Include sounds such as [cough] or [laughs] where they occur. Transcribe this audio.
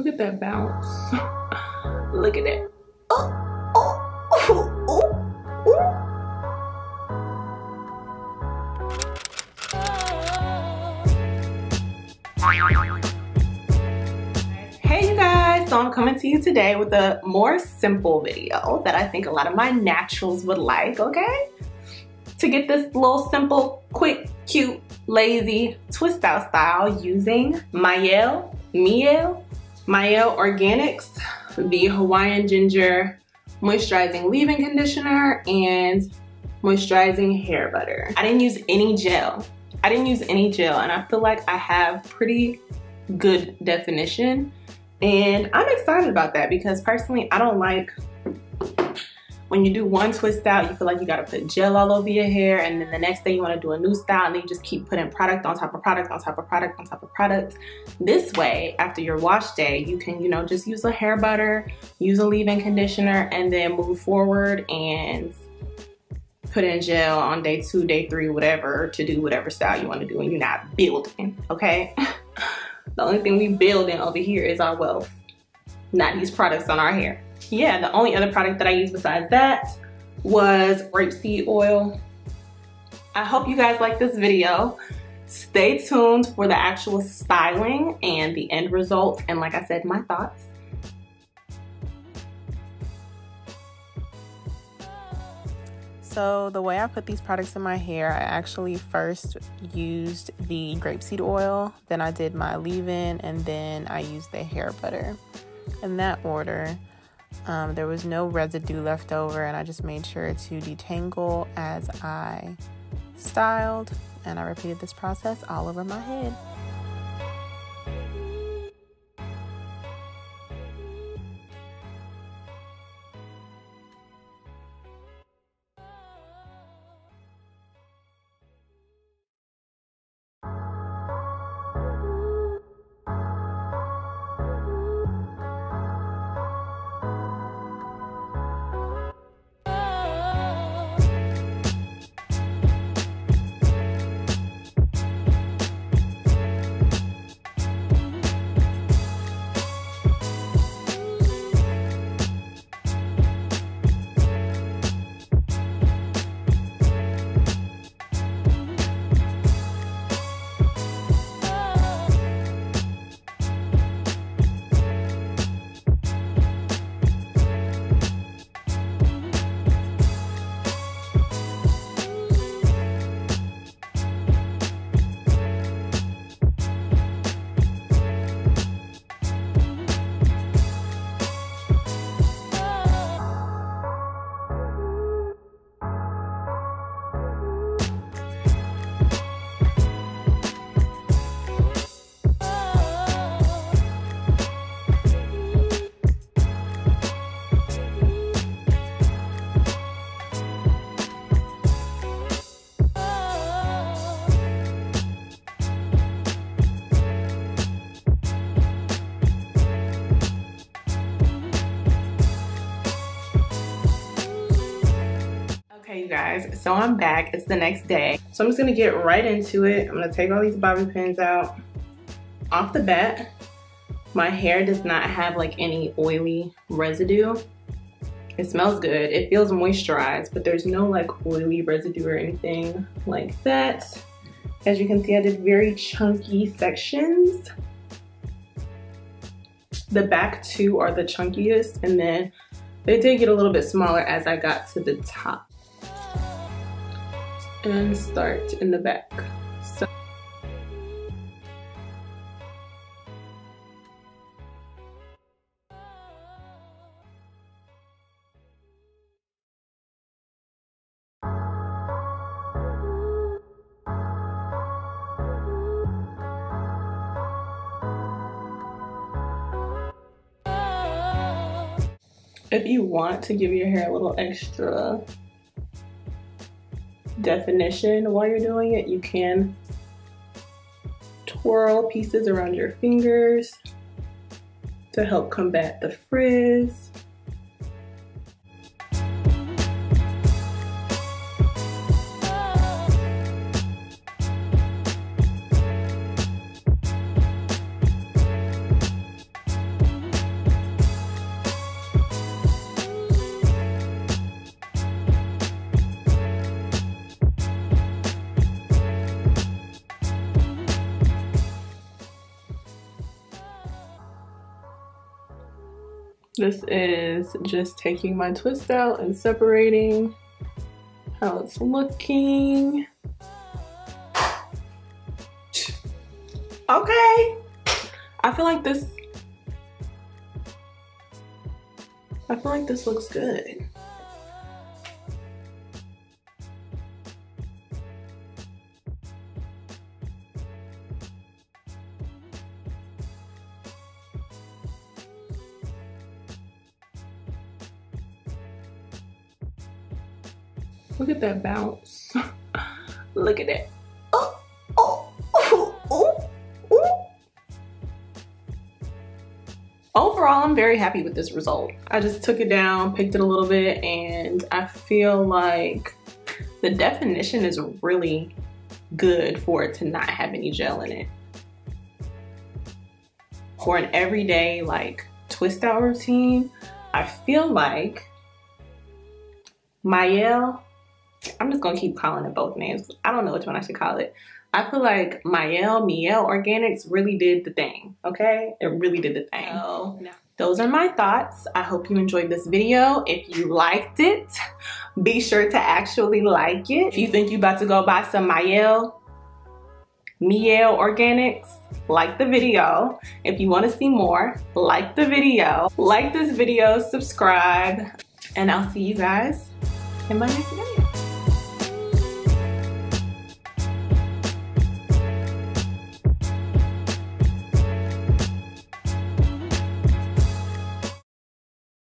Look at that bounce. [laughs] Look at that. Oh, oh, oh, oh. Hey you guys, so I'm coming to you today with a more simple video that I think a lot of my naturals would like, okay? To get this little simple, quick, cute, lazy twist out style using Mielle, Mielle Mielle Organics, the Hawaiian Ginger Moisturizing Leave-In Conditioner and Moisturizing Hair Butter. I didn't use any gel. I didn't use any gel and I feel like I have pretty good definition and I'm excited about that because personally I don't like when you do one twist out, you feel like you gotta put gel all over your hair and then the next day you wanna do a new style and then you just keep putting product on top of product on top of product on top of product. This way, after your wash day, you can, you know, just use a hair butter, use a leave-in conditioner and then move forward and put in gel on day two, day three, whatever, to do whatever style you wanna do and you're not building, okay? [laughs] the only thing we building over here is our wealth, not these products on our hair yeah, the only other product that I used besides that was grapeseed oil. I hope you guys like this video. Stay tuned for the actual styling and the end result. And like I said, my thoughts. So the way I put these products in my hair, I actually first used the grapeseed oil, then I did my leave-in, and then I used the hair butter. In that order, um, there was no residue left over, and I just made sure to detangle as I styled, and I repeated this process all over my head. Guys, so I'm back. It's the next day. So I'm just gonna get right into it. I'm gonna take all these bobby pins out. Off the bat, my hair does not have like any oily residue. It smells good. It feels moisturized, but there's no like oily residue or anything like that. As you can see, I did very chunky sections. The back two are the chunkiest, and then they did get a little bit smaller as I got to the top and start in the back. So If you want to give your hair a little extra definition while you're doing it. You can twirl pieces around your fingers to help combat the frizz. This is just taking my twist out and separating how it's looking. Okay. I feel like this, I feel like this looks good. Look at that bounce. [laughs] Look at it. Oh, oh, oh, oh, oh. Overall, I'm very happy with this result. I just took it down, picked it a little bit, and I feel like the definition is really good for it to not have any gel in it. For an everyday like twist out routine, I feel like Mielle I'm just gonna keep calling it both names. I don't know which one I should call it. I feel like Mielle, Mielle Organics really did the thing, okay? It really did the thing. So, no. those are my thoughts. I hope you enjoyed this video. If you liked it, be sure to actually like it. If you think you're about to go buy some Mielle, Mielle Organics, like the video. If you wanna see more, like the video. Like this video, subscribe, and I'll see you guys in my next video.